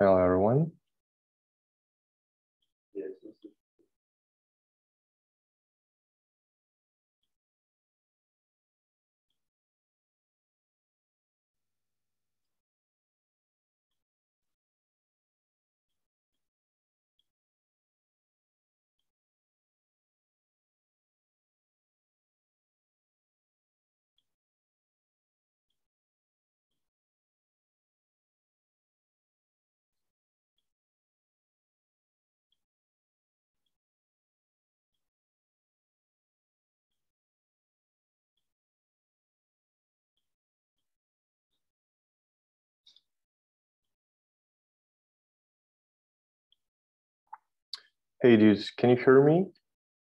Hello, everyone. Hey, dudes, can you hear me?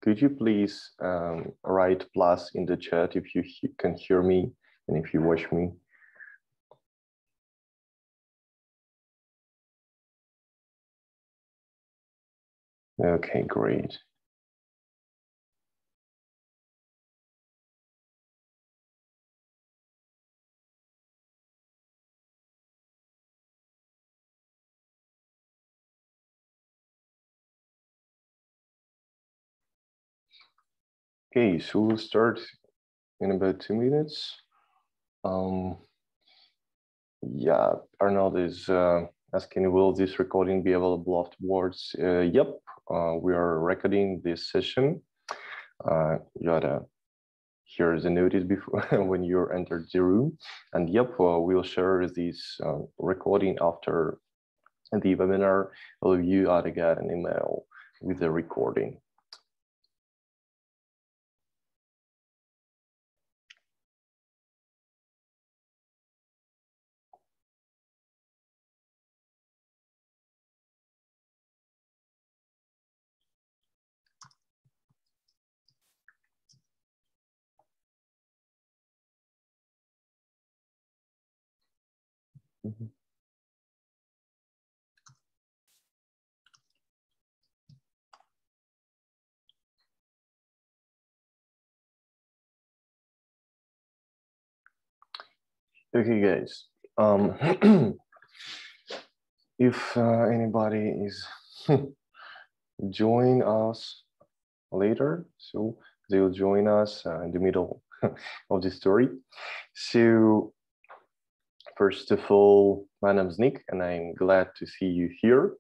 Could you please um, write plus in the chat if you he- can hear me and if you watch me? Okay, great. Okay, so we'll start in about two minutes. Um, yeah, Arnold is uh, asking, will this recording be available afterwards? Uh, yep, uh, we are recording this session. Uh, you gotta hear the notice before when you entered the room. And yep, uh, we'll share this uh, recording after the webinar. All of you ought to get an email with the recording. Mhm. Okay, guys. Um, if uh, anybody is join us later, so they will join us uh, in the middle of the story. So first of all, my name is Nick, and I'm glad to see you here.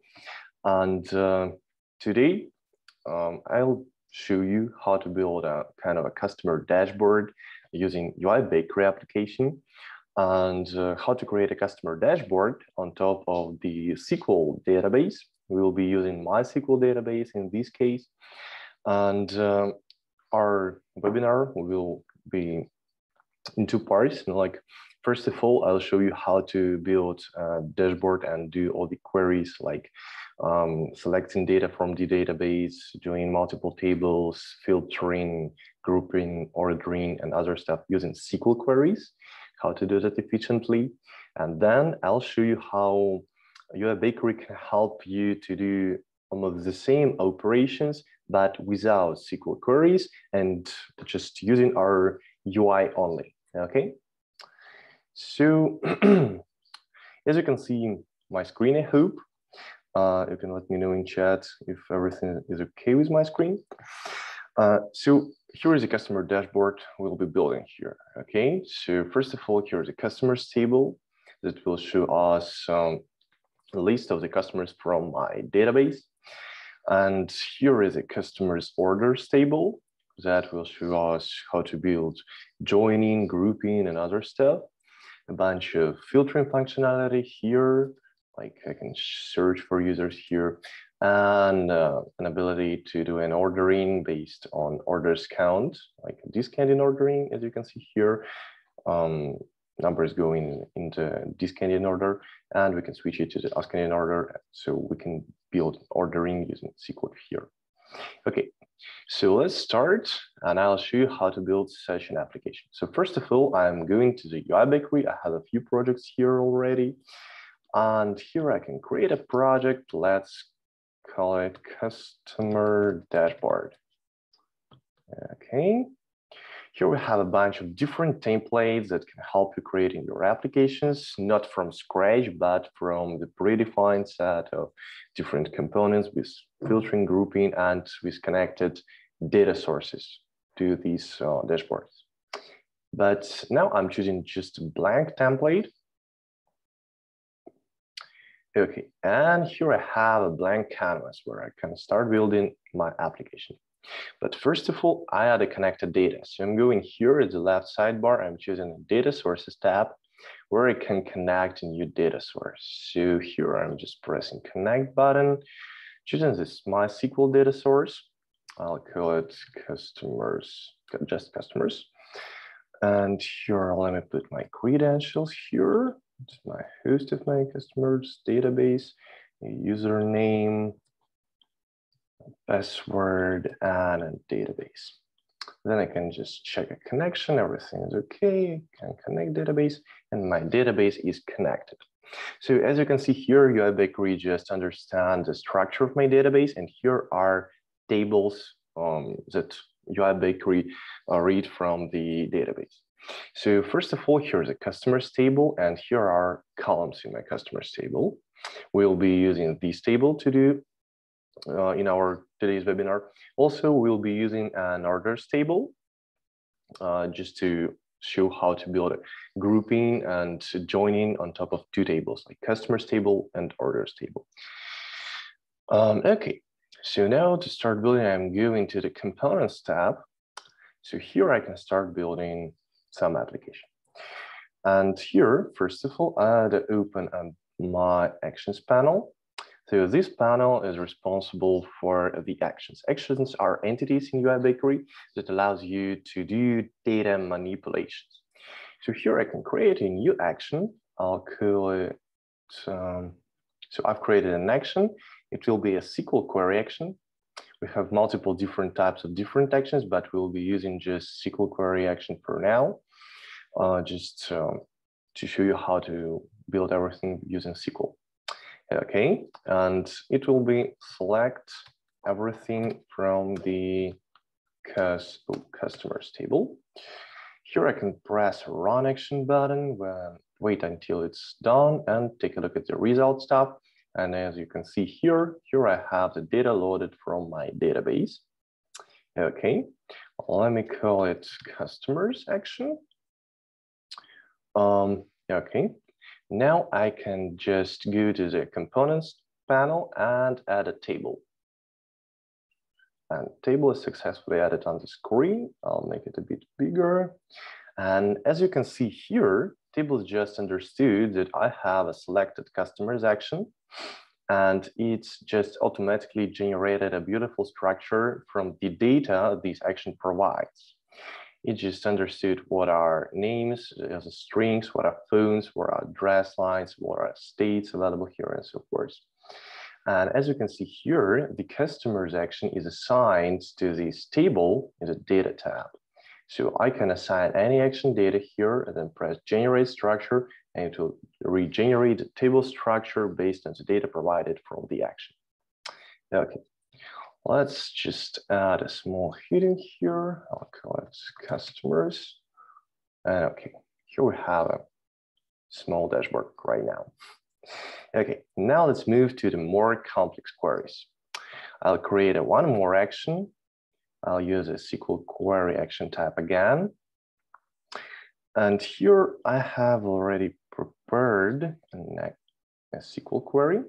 And uh, today, um, I'll show you how to build a kind of a customer dashboard using UI Bakery application and uh, how to create a customer dashboard on top of the SQL database. We will be using MySQL database in this case. And um, our webinar will be in two parts. Like, first of all, I'll show you how to build a dashboard and do all the queries like um, selecting data from the database, doing multiple tables, filtering, grouping, ordering, and other stuff using SQL queries how to do that efficiently. And then I'll show you how UI Bakery can help you to do almost the same operations, but without SQL queries and just using our UI only, okay? So as you can see my screen, I hope, uh, you can let me know in chat if everything is okay with my screen. Uh, so here is a customer dashboard we'll be building here. Okay, so first of all, here's a customers table that will show us um, a list of the customers from my database. And here is a customers orders table that will show us how to build joining, grouping, and other stuff. A bunch of filtering functionality here, like I can search for users here and uh, an ability to do an ordering based on orders count, like descending ordering, as you can see here. Um, numbers going into descending order, and we can switch it to the ascending order, so we can build ordering using SQL here. Okay, so let's start, and I'll show you how to build such an application. So first of all, I'm going to the UI Bakery. I have a few projects here already. And here I can create a project. Let's call it customer dashboard. Okay. Here we have a bunch of different templates that can help you creating your applications, not from scratch, but from the predefined set of different components with filtering, grouping, and with connected data sources to these uh, dashboards. But now I'm choosing just a blank template. Okay, and here I have a blank canvas where I can start building my application. But first of all, I add a connected data. So I'm going here at the left sidebar, I'm choosing the data sources tab where I can connect a new data source. So here I'm just pressing connect button, choosing this MySQL data source. I'll call it customers, just customers. And here, let me put my credentials here. It's my host of my customers database, username, password, and a database. Then I can just check a connection, everything is okay, can connect database, and my database is connected. So as you can see here, UI Bakery just understand the structure of my database, and here are tables um, that UI Bakery uh, read from the database. So first of all, here's a customers table, and here are columns in my customers table. We'll be using this table to do uh, in our today's webinar. Also, we'll be using an orders table uh, just to show how to build a grouping and joining on top of two tables, like customers table and orders table. Um, okay, so now to start building, I'm going to the components tab. So here I can start building some application. And here, first of all, I had to open my actions panel. So this panel is responsible for the actions. Actions are entities in UI Bakery that allows you to do data manipulations. So here I can create a new action. I'll call it, um, so I've created an action. It will be a SQL query action. We have multiple different types of different actions, but we'll be using just SQL query action for now, uh, just um, to show you how to build everything using SQL. Okay, and it will be select everything from the customers table. Here I can press run action button, wait until it's done and take a look at the results tab. And as you can see here, here I have the data loaded from my database. Okay, let me call it customers action. Um, okay, now I can just go to the components panel and add a table. And table is successfully added on the screen. I'll make it a bit bigger. And as you can see here, table just understood that I have a selected customers action and it's just automatically generated a beautiful structure from the data this action provides. It just understood what are names as strings, what are phones, what are address lines, what are states available here, and so forth. And as you can see here, the customers action is assigned to this table in the data tab. So I can assign any action data here and then press generate structure and it will regenerate the table structure based on the data provided from the action. Okay, Let's just add a small heading here. I'll call it customers. And okay, here we have a small dashboard right now. Okay, now let's move to the more complex queries. I'll create a one more action. I'll use a SQL query action type again. And here I have already prepared a SQL query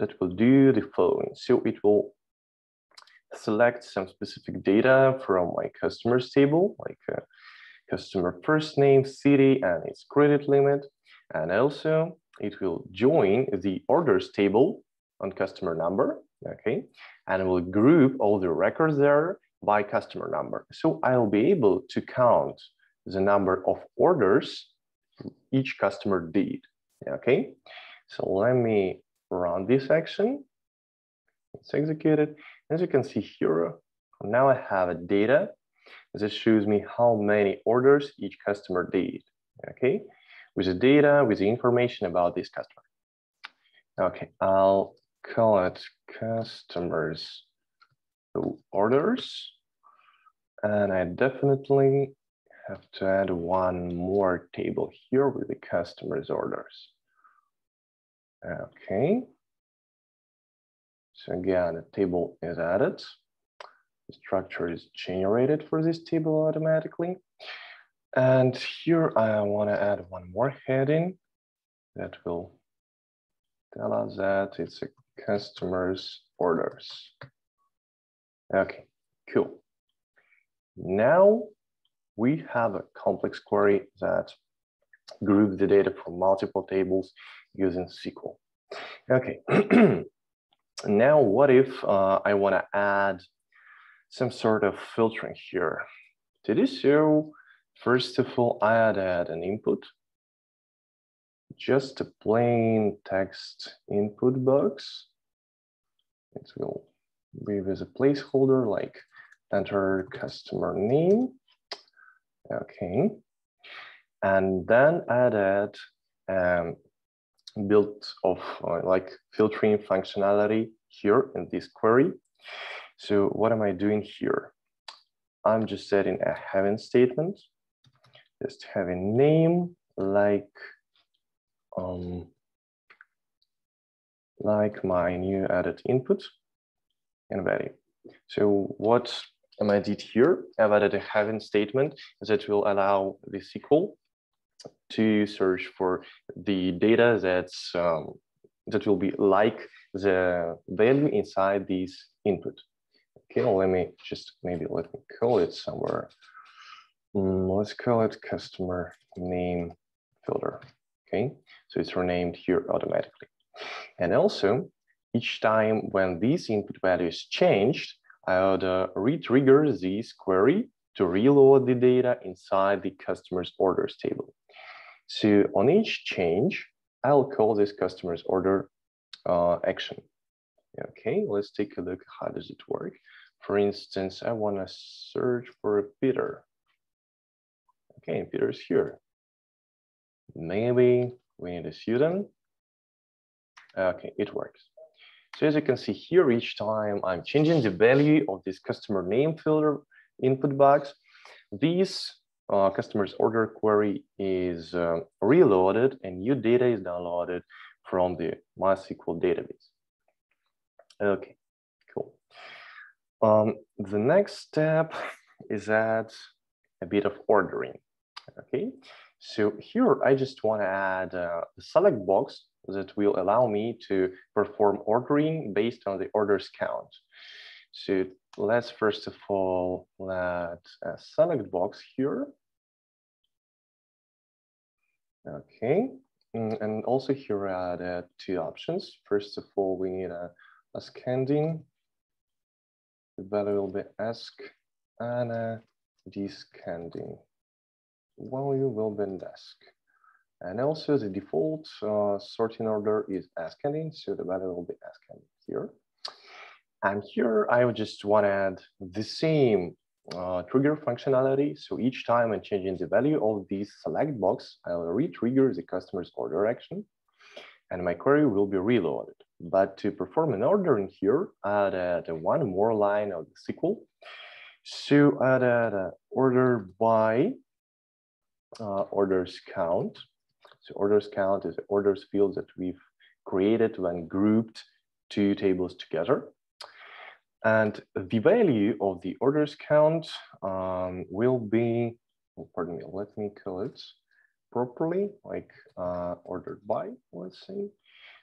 that will do the following. So it will select some specific data from my customers table, like uh, customer first name, city, and its credit limit. And also it will join the orders table on customer number, okay? And it will group all the records there by customer number. So I'll be able to count the number of orders each customer did, okay? So let me run this action. It's executed. As you can see here, now I have a data. This shows me how many orders each customer did, okay? With the data, with the information about this customer. Okay, I'll call it customers orders. And I definitely have to add one more table here with the customer's orders. Okay. So again, a table is added. The structure is generated for this table automatically. And here I want to add one more heading that will tell us that it's a customer's orders. Okay, cool. Now we have a complex query that groups the data from multiple tables using SQL. Okay, now what if uh, I want to add some sort of filtering here? To do so, first of all, I added an input, just a plain text input box. It will be with a placeholder like enter customer name. Okay. And then added um, built of uh, like filtering functionality here in this query. So what am I doing here? I'm just setting a having statement, just having name like um, like my new added input and value. So what am I did here? I've added a having statement that will allow the SQL to search for the data that's um, that will be like the value inside this input. Okay, well, let me just maybe let me call it somewhere. Mm, let's call it customer name filter. Okay, so it's renamed here automatically. And also, each time when this input value is changed, I would uh, re-trigger this query to reload the data inside the customer's orders table. So on each change, I'll call this customer's order uh, action. Okay, let's take a look. How does it work? For instance, I want to search for Peter. Okay, Peter's here. Maybe we need a student. Okay, it works. So as you can see here, each time I'm changing the value of this customer name filter input box, these uh, customer's order query is uh, reloaded and new data is downloaded from the MySQL database. Okay, cool. Um, the next step is add a bit of ordering. Okay, so here I just want to add uh, a select box that will allow me to perform ordering based on the orders count. So let's first of all let a select box here Okay, mm, and also here are the two options. First of all, we need a, a scanning. The value will be ask and a descending. Value will be desk. And also the default uh, sorting order is ascending, so the value will be ascending here. And here I would just want to add the same uh, trigger functionality. So each time I'm changing the value of this select box, I'll re-trigger the customer's order action and my query will be reloaded. But to perform an order in here, add uh, one more line of the SQL. So add uh, order by uh, orders count. So orders count is the orders field that we've created when grouped two tables together. And the value of the orders count um, will be, oh, pardon me, let me call it properly, like uh, ordered by, let's say.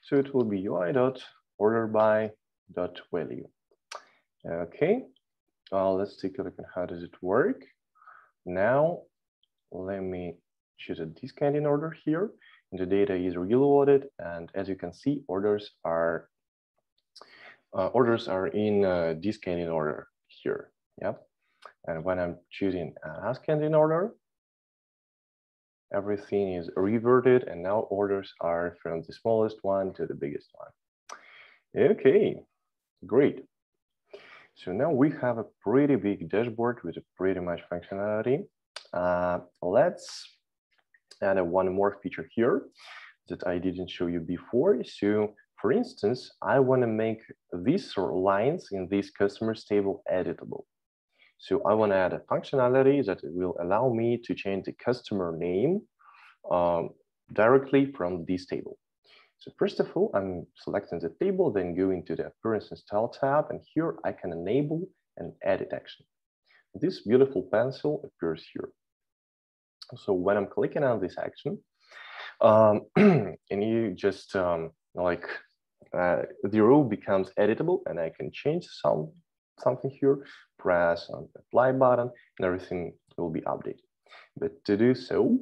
So it will be UI dot order by dot value. Okay, uh, let's take a look at how does it work. Now, let me choose a descending order here. And the data is reloaded. And as you can see, orders are uh, orders are in uh, descending order here. Yep. And when I'm choosing ascending order, everything is reverted and now orders are from the smallest one to the biggest one. Okay, great. So now we have a pretty big dashboard with pretty much functionality. Uh, let's add one more feature here that I didn't show you before. So for instance, I want to make these lines in this customers table editable. So I want to add a functionality that will allow me to change the customer name um, directly from this table. So first of all, I'm selecting the table, then going to the Appearance and Style tab, and here I can enable an edit action. This beautiful pencil appears here. So when I'm clicking on this action, um, and you just um, like uh, the row becomes editable, and I can change some something here, press on the apply button, and everything will be updated. But to do so,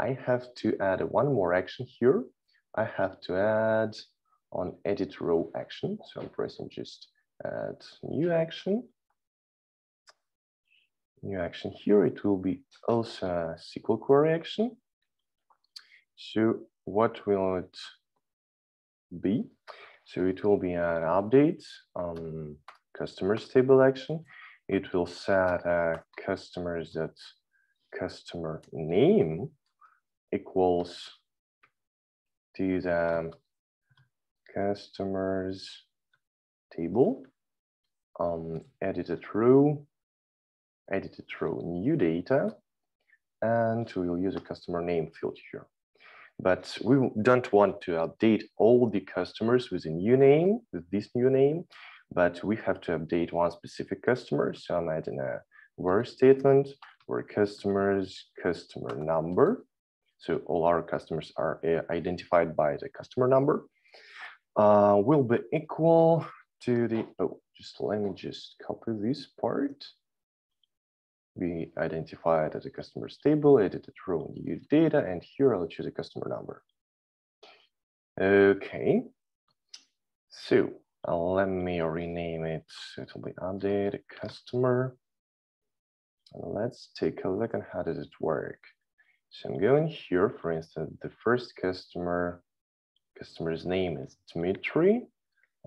I have to add one more action here. I have to add on edit row action. So I'm pressing just add new action. New action here, it will be also a SQL query action. So what will it be? So it will be an update on customers table action. It will set customers that customer name equals to the customers table, um, edited row, edited row new data, and we will use a customer name field here. But we don't want to update all the customers with a new name, with this new name, but we have to update one specific customer. So I'm adding a where statement where customers customer number so all our customers are uh, identified by the customer number, uh, will be equal to the, oh, just let me just copy this part. Be identified as a customer's table, edit edited row new data, and here I'll choose a customer number. Okay, so uh, let me rename it. It will be updated customer. Let's take a look at how does it work. So I'm going here, for instance, the first customer, customer's name is Dmitry.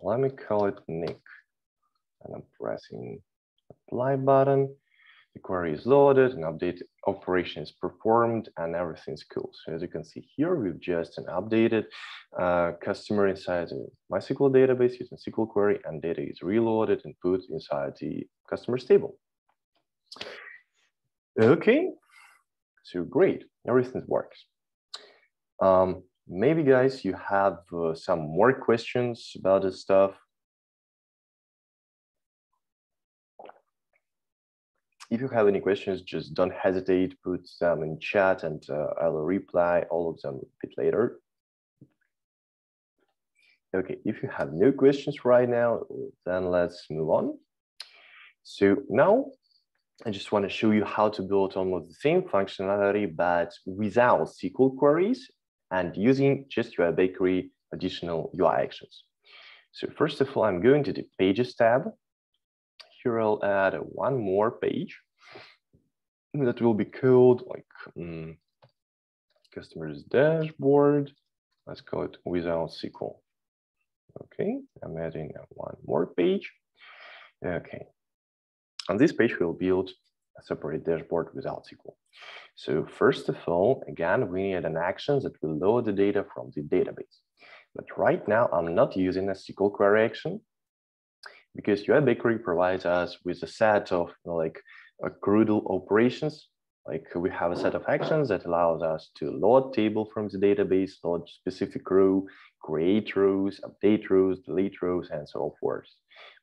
Let me call it Nick. And I'm pressing apply button. The query is loaded, an update operation is performed, and everything's cool. So as you can see here, we've just an updated uh, customer inside the MySQL database using SQL query, and data is reloaded and put inside the customer's table. Okay, so great, everything works. Um, maybe guys, you have uh, some more questions about this stuff. If you have any questions, just don't hesitate, put them in chat and uh, I'll reply all of them a bit later. Okay, if you have no questions right now, then let's move on. So now I just want to show you how to build almost the same functionality, but without SQL queries and using just UI Bakery additional UI actions. So first of all, I'm going to the Pages tab. Here I'll add one more page that will be called like um, customers dashboard. Let's call it without SQL. Okay, I'm adding one more page. Okay, on this page, we'll build a separate dashboard without SQL. So first of all, again, we need an action that will load the data from the database. But right now, I'm not using a SQL query action because UI Bakery provides us with a set of you know, like CRUDL operations. Like we have a set of actions that allows us to load table from the database, load specific row, create rows, update rows, delete rows, and so forth.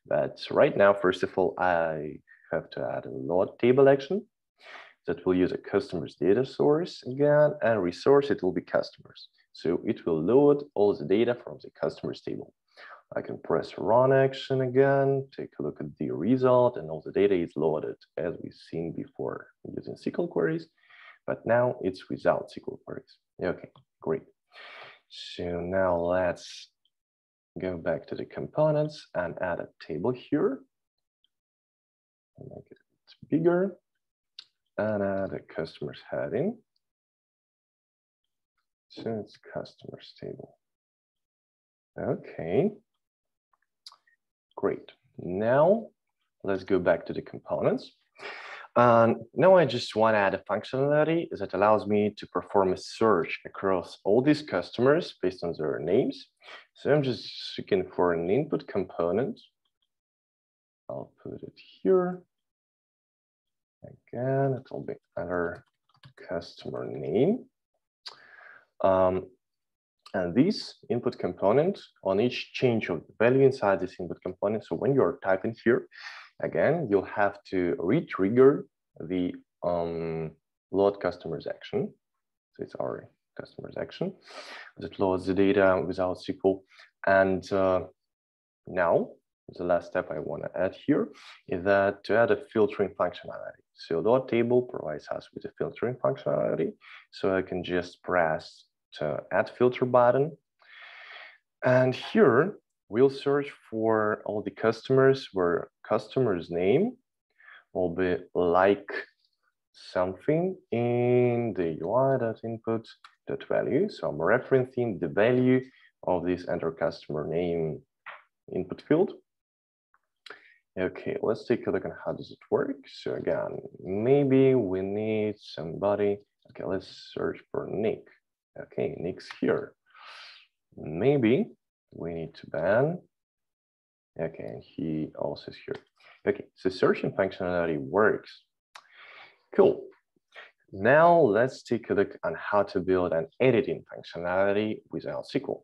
But right now, first of all, I have to add a load table action that will use a customer's data source again and resource it will be customers. So it will load all the data from the customers table. I can press run action again, take a look at the result and all the data is loaded as we've seen before using SQL queries, but now it's without SQL queries. Okay, great. So now let's go back to the components and add a table here make it bigger and add a customer's heading. So it's customers table. Okay, great. Now let's go back to the components. And now I just want to add a functionality that allows me to perform a search across all these customers based on their names. So I'm just looking for an input component I'll put it here. Again, it will be under customer name. Um, and this input component on each change of value inside this input component. So when you're typing here, again, you'll have to re-trigger the um, load customers action. So it's our customers action that loads the data without SQL. And uh, now the last step I want to add here is that to add a filtering functionality. So dot table provides us with a filtering functionality. So I can just press Uh, add filter button. And here we'll search for all the customers where customer's name will be like something in the UI.input value. So I'm referencing the value of this enter customer name input field. Okay, let's take a look at how does it work. So again, maybe we need somebody. Okay, let's search for Nick. Okay, Nick's here. Maybe we need to ban. Okay, and he also is here. Okay, so searching functionality works. Cool. Now let's take a look on how to build an editing functionality without SQL.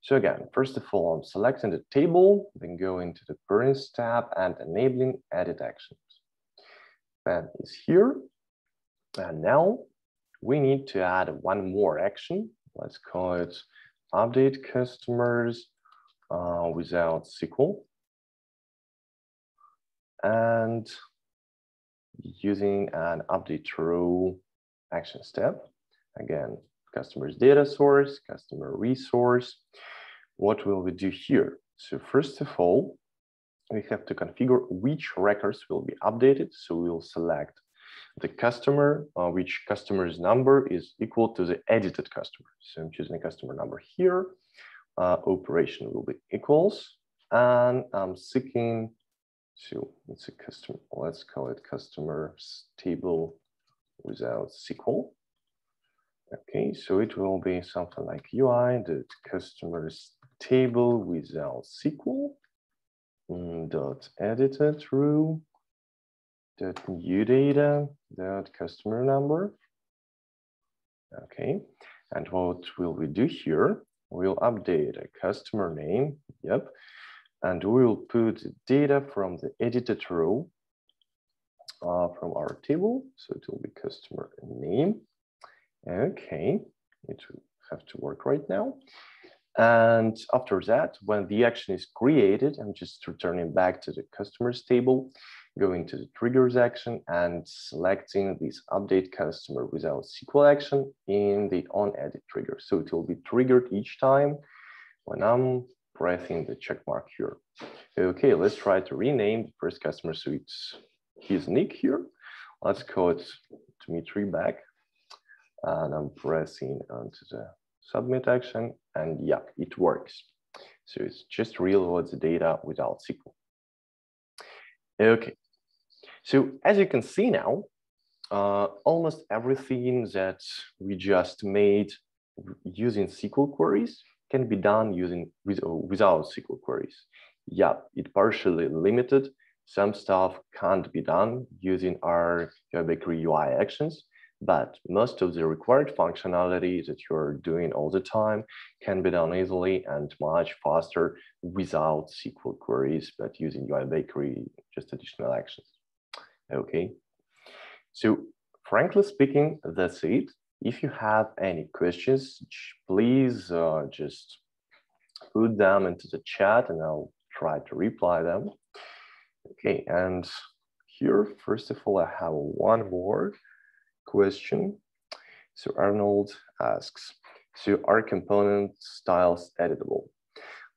So again, first of all, I'm selecting the table, then go into the Appearance tab and enabling edit actions. That is here. And now we need to add one more action. Let's call it update customers uh, without SQL. And using an update row action step. Again, customers data source, customer resource. What will we do here? So first of all, we have to configure which records will be updated. So we'll select the customer, uh, which customer's number is equal to the edited customer. So I'm choosing a customer number here. Uh, operation will be equals, and I'm seeking so it's a customer, let's call it customers table without SQL. Okay, so it will be something like UI the customers table without SQL mm, dot edited row dot new data dot customer number. Okay, and what will we do here? We'll update a customer name. Yep, and we will put data from the edited row uh, from our table. So it will be customer name. Okay, it will have to work right now. And after that, when the action is created, I'm just returning back to the customers table, going to the triggers action and selecting this update customer without SQL action in the on edit trigger. So it will be triggered each time when I'm pressing the check mark here. Okay, let's try to rename the first customer suite. He's Nick here. Let's call it Dmitry back. And I'm pressing onto the submit action and yeah, it works. So it's just reloads the data without SQL. Okay, so as you can see now, uh, almost everything that we just made using SQL queries can be done using with, without SQL queries. Yeah, it partially limited. Some stuff can't be done using our Bakery UI actions, but most of the required functionality that you're doing all the time can be done easily and much faster without SQL queries, but using UI Bakery, just additional actions. Okay, so frankly speaking, that's it. If you have any questions, please uh, just put them into the chat and I'll try to reply them. Okay, and here, first of all, I have one more question. So Arnold asks, so are component styles editable?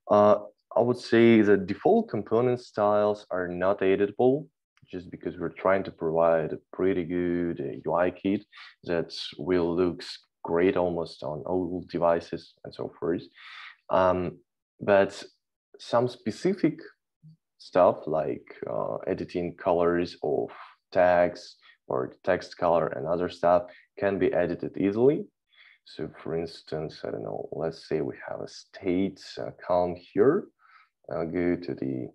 Uh, I would say the default component styles are not editable just because we're trying to provide a pretty good UI uh, kit that will look great almost on all devices and so forth. Um, but some specific stuff like uh, editing colors of tags or text color and other stuff can be edited easily. So for instance, I don't know, let's say we have a state uh, column here. I'll go to the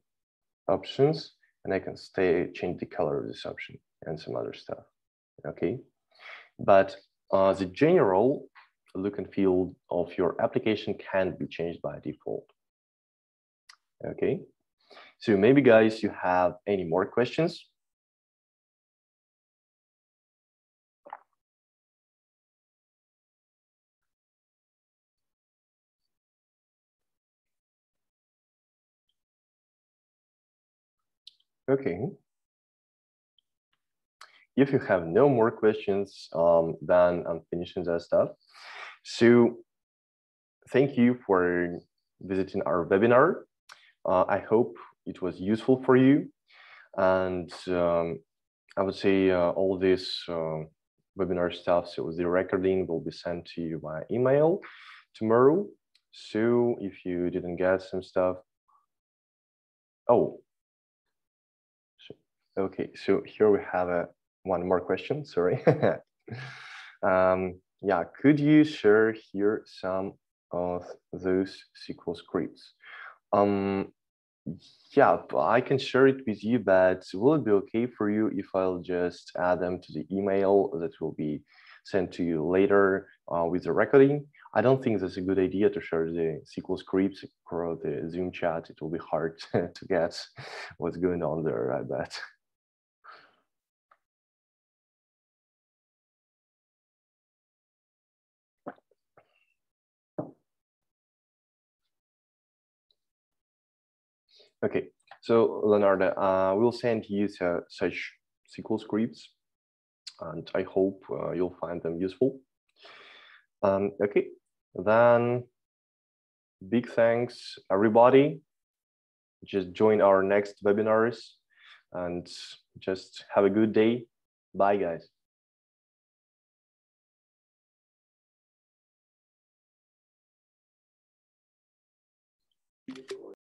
options and I can stay change the color of this option. and some other stuff, okay? But uh, the general look and feel of your application can be changed by default, okay? So maybe guys, you have any more questions? Okay. If you have no more questions, um, then I'm finishing that stuff. So thank you for visiting our webinar. Uh, I hope it was useful for you. And um, I would say uh, all this uh, webinar stuff, so the recording will be sent to you by email tomorrow. So if you didn't get some stuff, oh, Okay, so here we have a, one more question, sorry. um, yeah, could you share here some of those SQL scripts? Um, yeah, I can share it with you, but will it be okay for you if I'll just add them to the email that will be sent to you later uh, with the recording? I don't think that's a good idea to share the SQL scripts or the Zoom chat. It will be hard to get what's going on there, I bet. Okay, so Leonardo, uh, we'll send you such SQL scripts, and I hope uh, you'll find them useful. Um, okay, then big thanks everybody. Just join our next webinars and just have a good day. Bye guys.